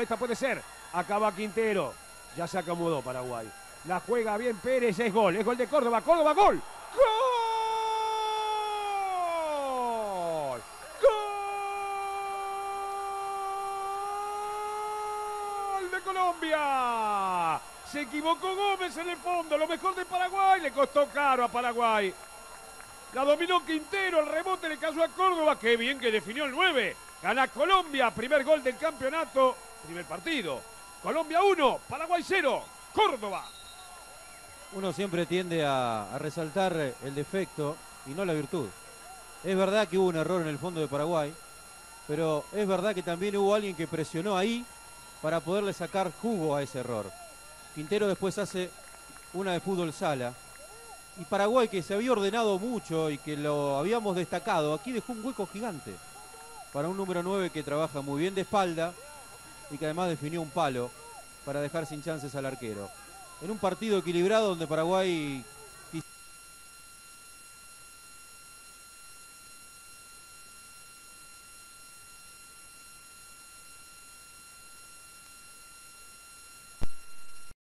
Esta puede ser. Acaba Quintero. Ya se acomodó Paraguay. La juega bien Pérez. Es gol. Es gol de Córdoba. Córdoba, gol. ¡Gol! ¡Gol de Colombia! Se equivocó Gómez en el fondo. Lo mejor de Paraguay. Le costó caro a Paraguay. La dominó Quintero. El rebote le cayó a Córdoba. Qué bien que definió el 9. Gana Colombia. Primer gol del campeonato. Primer partido. Colombia 1. Paraguay 0. Córdoba. Uno siempre tiende a, a resaltar el defecto y no la virtud. Es verdad que hubo un error en el fondo de Paraguay, pero es verdad que también hubo alguien que presionó ahí para poderle sacar jugo a ese error. Quintero después hace una de fútbol sala. Y Paraguay, que se había ordenado mucho y que lo habíamos destacado, aquí dejó un hueco gigante para un número 9 que trabaja muy bien de espalda y que además definió un palo para dejar sin chances al arquero. En un partido equilibrado donde Paraguay